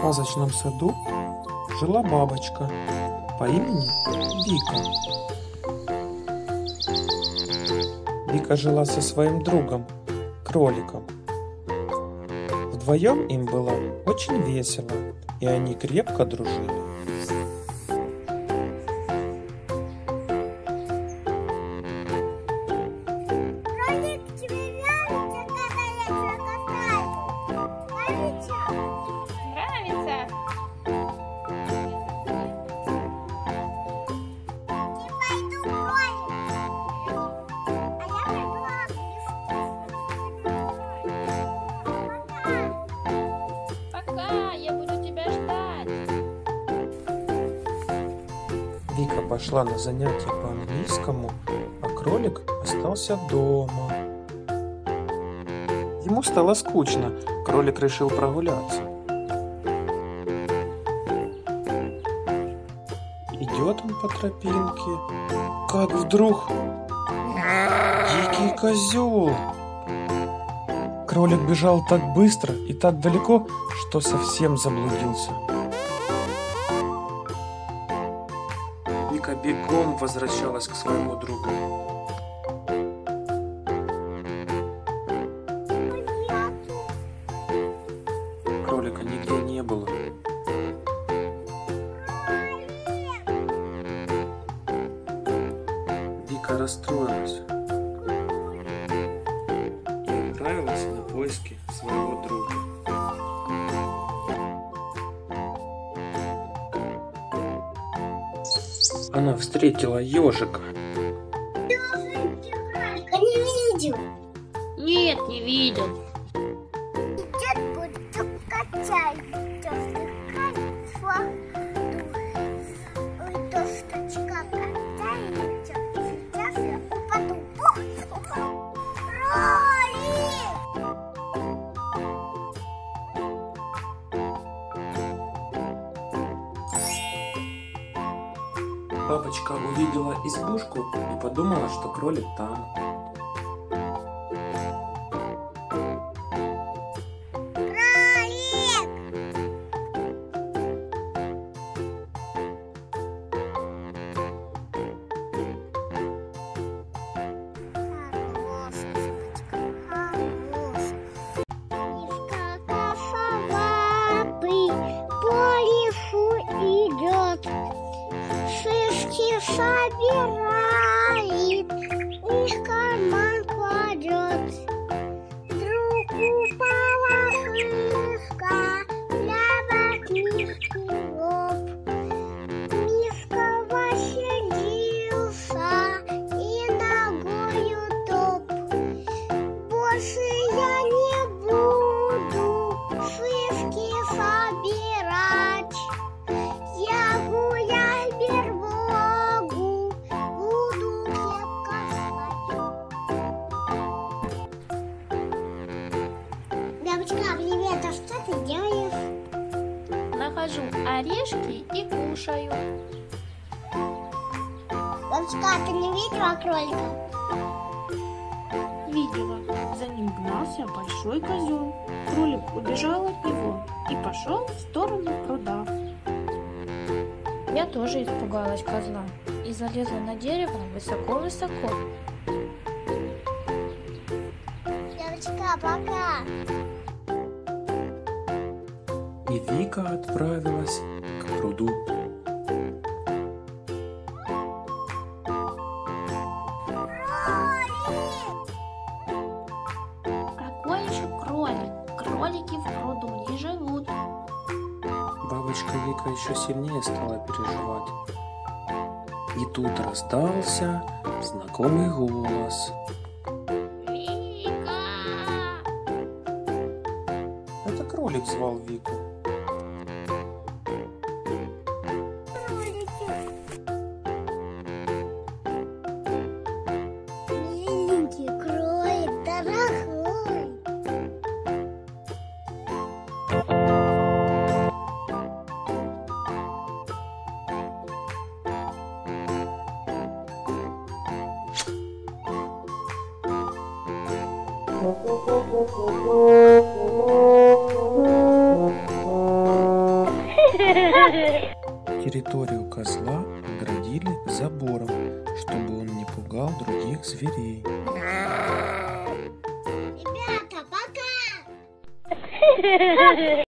сказочном саду жила бабочка по имени Вика. Вика жила со своим другом, кроликом. Вдвоем им было очень весело, и они крепко дружили. Кролик, тебе нравится, как я катаю? Нравится? Нравится? Вика пошла на занятия по английскому, а кролик остался дома. Ему стало скучно, кролик решил прогуляться. Идет он по тропинке, как вдруг дикий козел. Кролик бежал так быстро и так далеко, что совсем заблудился. Вика бегом возвращалась к своему другу. Кролика нигде не было. Вика расстроилась и отправилась на поиски Она встретила ежика. Кролика не видел. Нет, не видел. Бабочка увидела избушку и подумала, что кролик там. Нахожу орешки и кушаю. Бабочка, а ты не видела кролика? Видела, за ним гнался большой козел. Кролик убежал от него и пошел в сторону пруда. Я тоже испугалась козла и залезла на дерево высоко-высоко. Девочка, пока. Вика отправилась к пруду. Какой еще кролик? Кролики в пруду не живут. Бабочка Вика еще сильнее стала переживать. И тут раздался знакомый голос. Вика! Это кролик звал Вику. Территорию козла оградили забором, чтобы он не пугал других зверей. Ребята, пока!